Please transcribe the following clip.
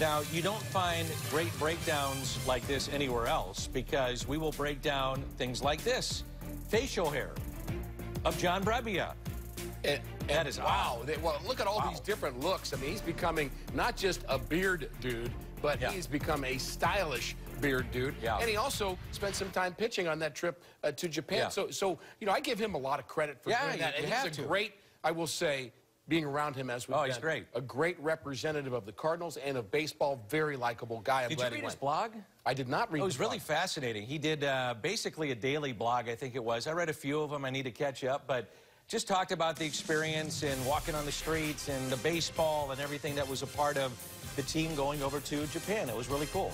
Now, you don't find great breakdowns like this anywhere else because we will break down things like this. Facial hair of John Brebbia. And, and That is wow. They, well, look at all Wow. these different looks. I mean, he's becoming not just a beard dude, but Yeah. he's become a stylish beard dude. Yeah. And he also spent some time pitching on that trip uh, to Japan. Yeah. So, so you know, I give him a lot of credit for Yeah, doing that. And he's a to. great, I will say, being around him as we've Oh, he's been, great. A great representative of the Cardinals and of baseball. Very likable guy. I'm Did you read his blog? I did not read. It was the really blog. fascinating. He did uh, basically a daily blog, I think it was. I read a few of them. I need to catch up, but just talked about the experience and walking on the streets and the baseball and everything that was a part of the team going over to Japan. It was really cool.